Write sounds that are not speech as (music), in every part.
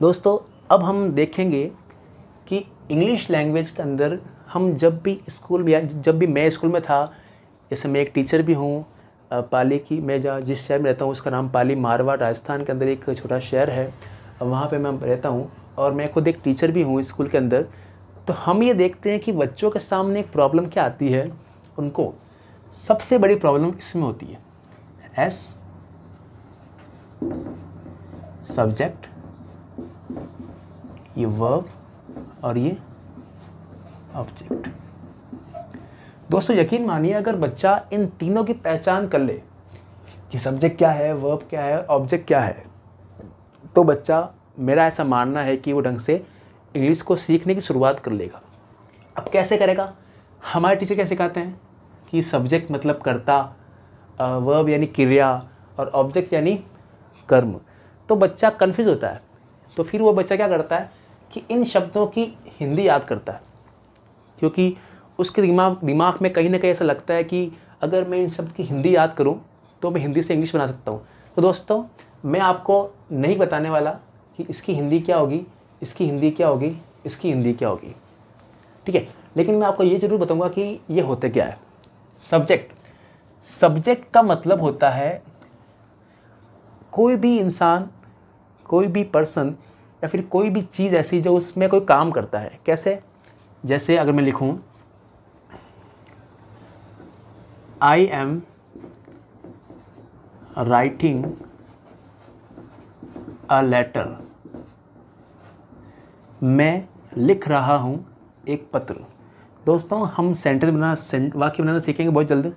दोस्तों, अब हम देखेंगे कि इंग्लिश लैंग्वेज के अंदर हम जब भी स्कूल में जब भी मैं स्कूल में था, जैसे मैं एक टीचर भी हूँ पाली की, मैं जहाँ जिस शहर में रहता हूँ, उसका नाम पाली मारवा, राजस्थान के अंदर एक छोटा शहर है वहाँ पे मैं रहता हूँ और मैं खुद एक टीचर भी हूँ स्कूल के अंदर। तो हम ये देखते हैं कि बच्चों के सामने एक प्रॉब्लम क्या आती है, उनको सबसे बड़ी प्रॉब्लम इसमें होती है। एस सब्जेक्ट ये वर्ब और ये ऑब्जेक्ट दोस्तों, यकीन मानिए, अगर बच्चा इन तीनों की पहचान कर ले कि सब्जेक्ट क्या है वर्ब क्या है ऑब्जेक्ट क्या है तो बच्चा, मेरा ऐसा मानना है कि वो ढंग से इंग्लिश को सीखने की शुरुआत कर लेगा। अब कैसे करेगा? हमारे टीचर क्या सिखाते हैं? कि सब्जेक्ट मतलब कर्ता वर्ब यानी क्रिया और ऑब्जेक्ट यानी कर्म। तो बच्चा कन्फ्यूज़ होता है। तो फिर वो बच्चा क्या करता है? कि इन शब्दों की हिंदी याद करता है। क्योंकि उसके दिमाग दिमाग में कहीं ना कहीं ऐसा लगता है कि अगर मैं इन शब्द की हिंदी याद करूँ तो मैं हिंदी से इंग्लिश बना सकता हूँ। तो दोस्तों, मैं आपको नहीं बताने वाला कि इसकी हिंदी क्या होगी, इसकी हिंदी क्या होगी, इसकी हिंदी क्या होगी। ठीक है? लेकिन मैं आपको ये ज़रूर बताऊँगा कि ये होते क्या है। सब्जेक्ट। सब्जेक्ट का मतलब होता है, कोई भी इंसान, कोई भी पर्सन या फिर कोई भी चीज़ ऐसी जो उसमें कोई काम करता है। कैसे? जैसे अगर मैं लिखूँ I am writing a letter मैं लिख रहा हूँ एक पत्र। दोस्तों, हम सेंटेंस बनाना वाक्य बनाना सीखेंगे बहुत जल्द।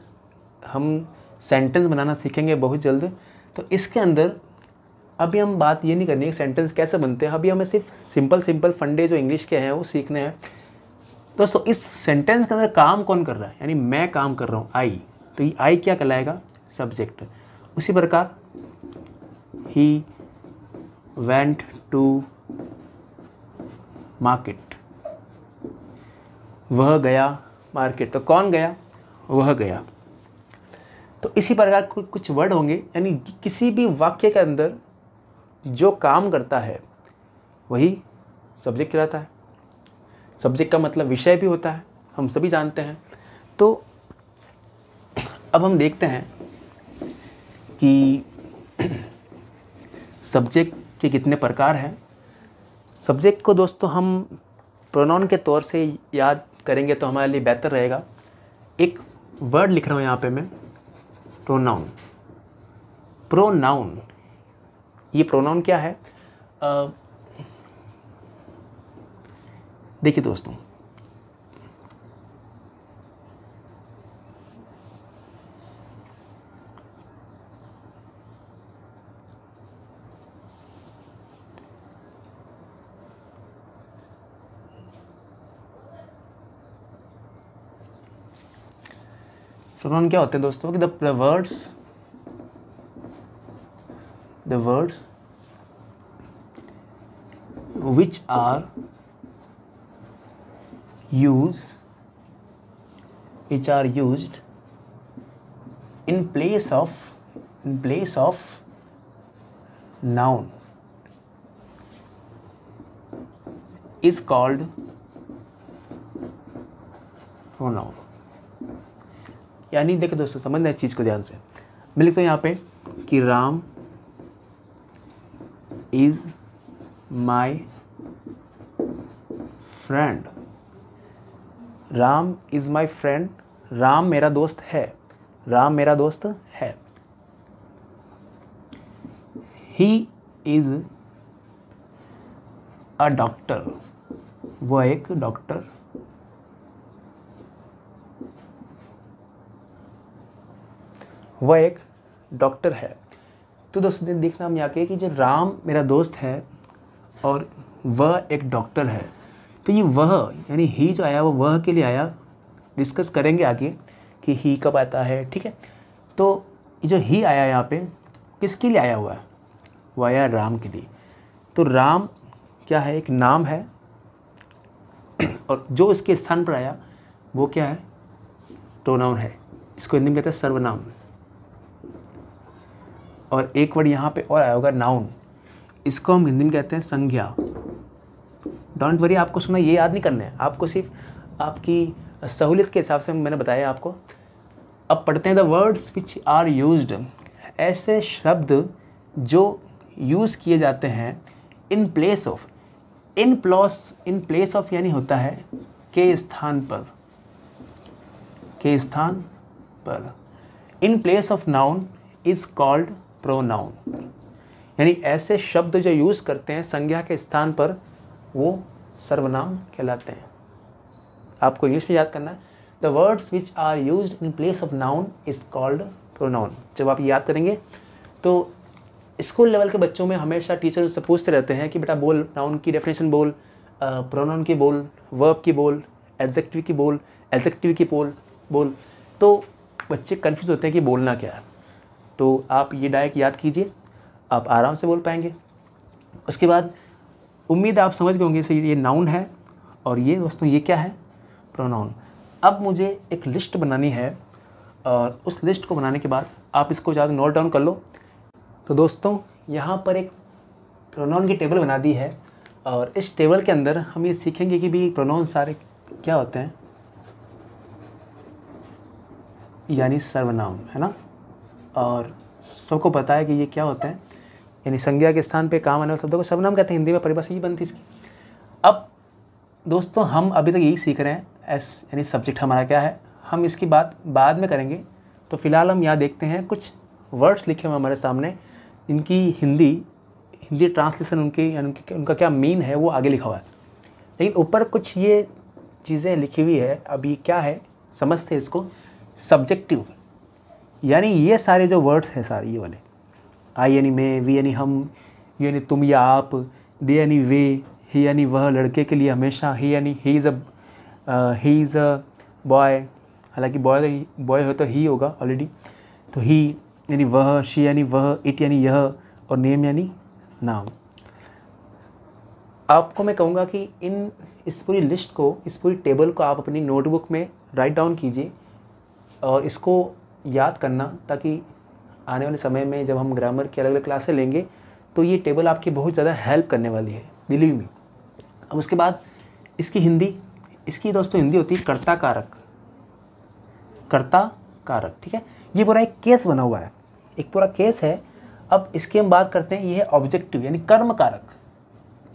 हम सेंटेंस बनाना सीखेंगे बहुत जल्द। तो इसके अंदर अभी हम बात ये नहीं करनी है सेंटेंस कैसे बनते हैं? अभी हमें सिर्फ़ सिंपल सिंपल फंडे जो इंग्लिश के हैं, वो सीखने हैं। दोस्तों, इस सेंटेंस के अंदर काम कौन कर रहा है? यानी मैं काम कर रहा हूँ आई तो ये आई क्या कहलाएगा? सब्जेक्ट उसी प्रकार ही वेंट टू मार्केट वह गया मार्केट तो कौन गया? वह गया। तो इसी प्रकार कुछ वर्ड होंगे, यानी किसी भी वाक्य के अंदर जो काम करता है, वही सब्जेक्ट कहलाता है। सब्जेक्ट का मतलब विषय भी होता है, हम सभी जानते हैं। तो अब हम देखते हैं कि सब्जेक्ट के कितने प्रकार हैं। सब्जेक्ट को दोस्तों हम प्रोनाउन के तौर से याद करेंगे तो हमारे लिए बेहतर रहेगा। एक वर्ड लिख रहा हूँ यहाँ पे मैं प्रोनाउन प्रोनाउन ये प्रोनाउन क्या है? देखिए दोस्तों प्रोनाउन क्या होते हैं दोस्तों? कि the words the words which are use which are used in place of in place of noun is called pronoun यानी देखो दोस्तों समझना इस चीज़ को ध्यान से मैं लिखता हूँ यहाँ पे कि Ram is my friend Ram is my friend Ram मेरा दोस्त है. राम मेरा दोस्त है. ही इज़ अ डॉक्टर वह एक डॉक्टर वह एक डॉक्टर है. तो दोस्तों देखना हम यहाँ के कि जो राम मेरा दोस्त है और वह एक डॉक्टर है तो ये वह, यानी ही जो आया, वो वह के लिए आया डिस्कस करेंगे आगे कि ही कब आता है, ठीक है? तो जो ही आया यहाँ पे, किसके लिए आया हुआ है? वो आया राम के लिए। तो राम क्या है? एक नाम है। (clears throat) और जो इसके स्थान पर आया, वो क्या है? प्रोनाउन है। इसको हिंदी में कहते हैं सर्वनाम। और एक वर्ड यहाँ पे और आया होगा नाउन इसको हम हिंदी में कहते हैं संज्ञा. डोंट वरी आपको सुना ये याद नहीं करना है. आपको सिर्फ़ आपकी सहूलियत के हिसाब से मैंने बताया आपको. अब पढ़ते हैं the words which are used ऐसे शब्द जो यूज़ किए जाते हैं in place of in place in place of यानी होता है के स्थान पर. के स्थान पर. In place of noun is called pronoun यानी ऐसे शब्द जो यूज़ करते हैं, संज्ञा के स्थान पर, वो सर्वनाम कहलाते हैं। आपको इंग्लिश में याद करना है। The words which are use in place of noun is called pronoun जब आप याद करेंगे तो स्कूल लेवल के बच्चों में हमेशा टीचर उससे पूछते रहते हैं कि, बेटा, बोल नाउन की डेफिनेशन बोल प्रोनाउन की बोल वर्ब की बोल एग्जेक्टिव की बोल एग्जेक्टिव की बोल बोल। तो बच्चे कन्फ्यूज़ होते हैं कि बोलना क्या है। तो आप ये डायरेक्ट याद कीजिए, आप आराम से बोल पाएँगे। उसके बाद उम्मीद आप समझ गए होंगे ये नाउन है और ये दोस्तों ये क्या है? प्रोनाउन अब मुझे एक लिस्ट बनानी है और उस लिस्ट को बनाने के बाद आप इसको ज़्यादा नोट डाउन कर लो। तो दोस्तों, यहाँ पर एक प्रोनाउन की टेबल बना दी है और इस टेबल के अंदर हम ये सीखेंगे कि भी प्रोनाउन सारे क्या होते हैं? यानी सर्वनाम, है ना? और सबको पता है कि ये क्या होते हैं? यानी संज्ञा के स्थान पे काम आने वाले शब्दों को सर्वनाम कहते हैं, हिंदी में परिभाषा ये बनती इसकी। अब दोस्तों, हम अभी तक यही सीख रहे हैं, एस, यानी सब्जेक्ट हमारा क्या है? हम इसकी बात बाद में करेंगे। तो फ़िलहाल हम यहाँ देखते हैं, कुछ वर्ड्स लिखे हुए हमारे सामने इनकी हिंदी हिंदी ट्रांसलेशन उनकी, यानी उनकी, उनका क्या मीन है, वो आगे लिखा हुआ है। लेकिन ऊपर कुछ ये चीज़ें लिखी हुई है ये क्या है, समझते हैं इसको सब्जेक्टिव यानी ये सारे जो वर्ड्स हैं सारे, ये वाले। आई यानी मैं, वी यानी हम यानी तुम, या आप, दे यानी वे, ही यानी वह लड़के के लिए हमेशा, ही यानी he is a he is a boy हालाँकि बॉय बॉय हो तो ही होगा ऑलरेडी तो ही यानी वह शी यानी वह इट यानी यह, और नेम यानी नाम। आपको मैं कहूँगा कि इन, इस पूरी लिस्ट को, इस पूरी टेबल को आप अपनी नोटबुक में राइट डाउन कीजिए, और इसको याद करना ताकि आने वाले समय में जब हम ग्रामर की अलग अलग क्लासें लेंगे तो ये टेबल आपकी बहुत ज़्यादा हेल्प करने वाली है बिलीव मी अब उसके बाद इसकी हिंदी, इसकी दोस्तों हिंदी होती है कर्ता कारक कर्ता कारक ठीक है? ये पूरा एक केस बना हुआ है। एक पूरा केस है। अब इसकी हम बात करते हैं, ये है ऑब्जेक्टिव यानी कर्म कारक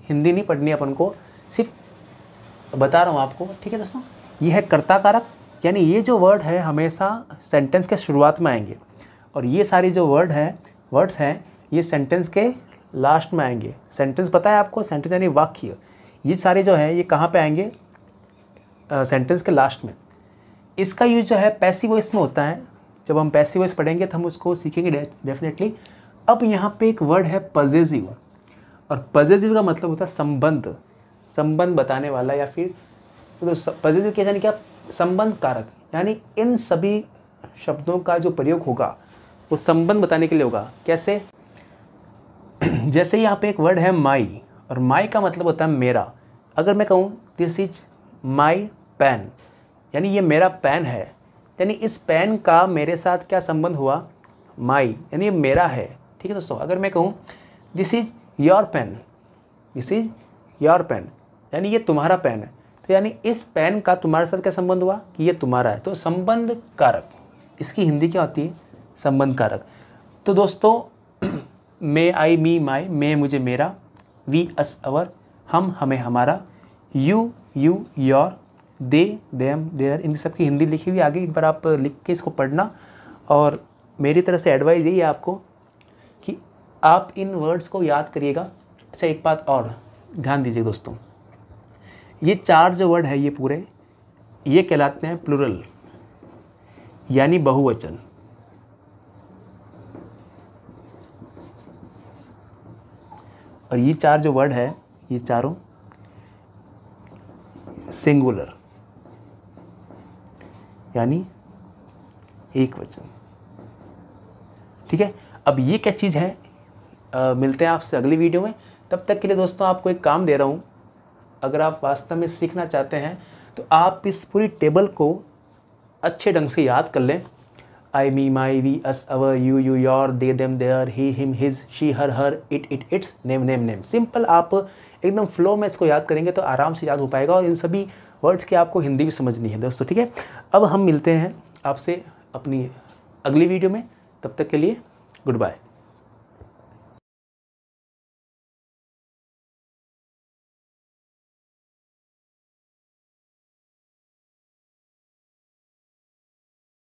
हिंदी नहीं पढ़नी अपन को, सिर्फ़ बता रहा हूँ आपको, ठीक है दोस्तों? ये है कर्ता कारक यानी ये जो वर्ड है हमेशा सेंटेंस के शुरुआत में आएँगे। और ये सारी जो वर्ड हैं वर्ड्स हैं ये सेंटेंस के लास्ट में आएँगे। सेंटेंस पता है आपको? सेंटेंस यानी वाक्य। ये सारे जो हैं ये कहाँ पे आएँगे? सेंटेंस uh, के लास्ट में। इसका यूज़ जो है पैसिव वॉइस में होता है। जब हम पैसिव वॉइस पढ़ेंगे तो हम उसको सीखेंगे डेफिनेटली अब यहाँ पे एक वर्ड है पजेजिव और पजेजिव का मतलब होता है संबंध। संबंध बताने वाला या फिर तो पजेजिव क्या यानी क्या संबंध कारक यानी इन सभी शब्दों का जो प्रयोग होगा, वो संबंध बताने के लिए होगा। कैसे? (clears throat) जैसे यहाँ पे एक वर्ड है माई, और माई का मतलब होता है मेरा। अगर मैं कहूँ दिस इज़ माई पेन यानी ये मेरा पेन है। यानी इस पेन का मेरे साथ क्या संबंध हुआ? माई। यानी ये मेरा है। ठीक है दोस्तों, अगर मैं कहूँ this is your pen this is your pen यानी ये तुम्हारा पेन है। तो यानी इस पेन का तुम्हारे साथ क्या संबंध हुआ? कि ये तुम्हारा है। तो संबंध कारक इसकी हिंदी क्या होती है? संबंध कारक तो दोस्तों मे आई मी माई मे मुझे मेरा वी अस अवर हम, हमें, हमारा you you your they them their इन सबकी हिंदी लिखी हुई आगे एक बार आप लिख के इसको पढ़ना। और मेरी तरफ़ से एडवाइस यही है आपको कि आप इन वर्ड्स को याद करिएगा। अच्छा एक बात और ध्यान दीजिए दोस्तों। ये चार जो वर्ड है ये पूरे ये कहलाते हैं प्लुरल यानी बहुवचन। और ये चार जो वर्ड है ये चारों सिंगुलर यानी एक वचन। ठीक है? अब ये क्या चीज़ है? आ, मिलते हैं आपसे अगली वीडियो में। तब तक के लिए दोस्तों आपको एक काम दे रहा हूँ। अगर आप वास्तव में सीखना चाहते हैं तो आप इस पूरी टेबल को अच्छे ढंग से याद कर लें। I me my we us our you you your they them their he him his she her her it it its name name name simple आप एकदम फ्लो में इसको याद करेंगे तो आराम से याद हो पाएगा और इन सभी वर्ड्स की आपको हिंदी भी समझनी है दोस्तों, ठीक है? अब हम मिलते हैं आपसे अपनी अगली वीडियो में। तब तक के लिए गुड बाय